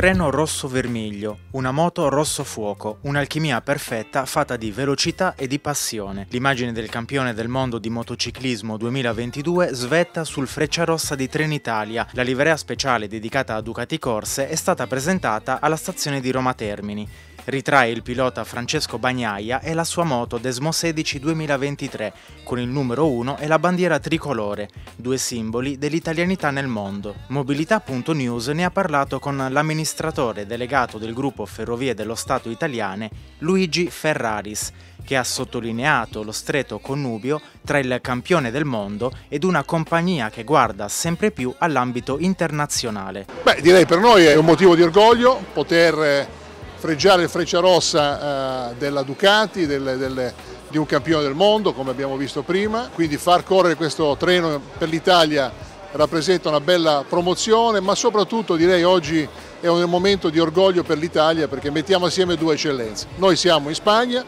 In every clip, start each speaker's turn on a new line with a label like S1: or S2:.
S1: treno rosso-vermiglio, una moto rosso-fuoco, un'alchimia perfetta fatta di velocità e di passione. L'immagine del campione del mondo di motociclismo 2022 svetta sul Frecciarossa di Trenitalia. La livrea speciale dedicata a Ducati Corse è stata presentata alla stazione di Roma Termini ritrae il pilota Francesco Bagnaia e la sua moto Desmo 16 2023 con il numero 1 e la bandiera tricolore, due simboli dell'italianità nel mondo. Mobilità.news ne ha parlato con l'amministratore delegato del gruppo Ferrovie dello Stato italiane Luigi Ferraris che ha sottolineato lo stretto connubio tra il campione del mondo ed una compagnia che guarda sempre più all'ambito internazionale.
S2: Beh, direi per noi è un motivo di orgoglio poter freggiare il Freccia Rossa eh, della Ducati, del, del, di un campione del mondo come abbiamo visto prima, quindi far correre questo treno per l'Italia rappresenta una bella promozione, ma soprattutto direi oggi è un momento di orgoglio per l'Italia perché mettiamo assieme due eccellenze. Noi siamo in Spagna,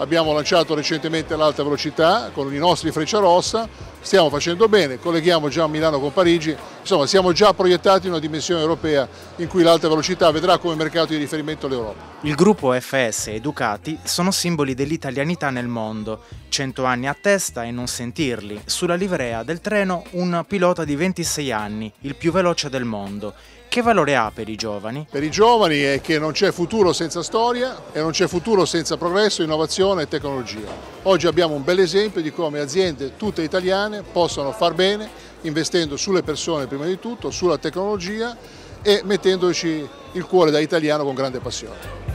S2: abbiamo lanciato recentemente l'alta velocità con i nostri Freccia Rossa, stiamo facendo bene, colleghiamo già Milano con Parigi, insomma siamo già proiettati in una dimensione europea in cui l'alta velocità vedrà come mercato di riferimento l'Europa.
S1: Il gruppo FS e Ducati sono simboli dell'italianità nel mondo, 100 anni a testa e non sentirli, sulla livrea del treno un pilota di 26 anni, il più veloce del mondo, che valore ha per i giovani?
S2: Per i giovani è che non c'è futuro senza storia e non c'è futuro senza progresso, innovazione e tecnologia. Oggi abbiamo un bel esempio di come aziende tutte italiane possono far bene investendo sulle persone prima di tutto, sulla tecnologia e mettendoci il cuore da italiano con grande passione.